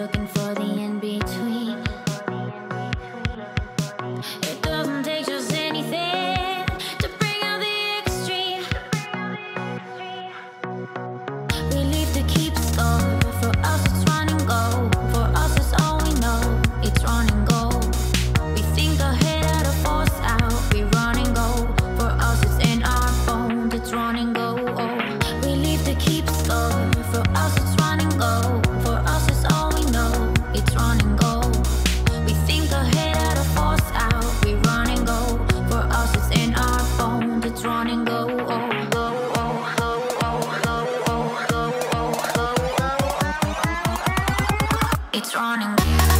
looking for the in between. It doesn't take just anything to bring out the extreme. We live to keep score. For us, it's run and go. For us, it's all we know. It's run and go. We think ahead at a force out. We run and go. For us, it's in our bones. It's run and go. We to keep score. For us, it's run and go. It's running.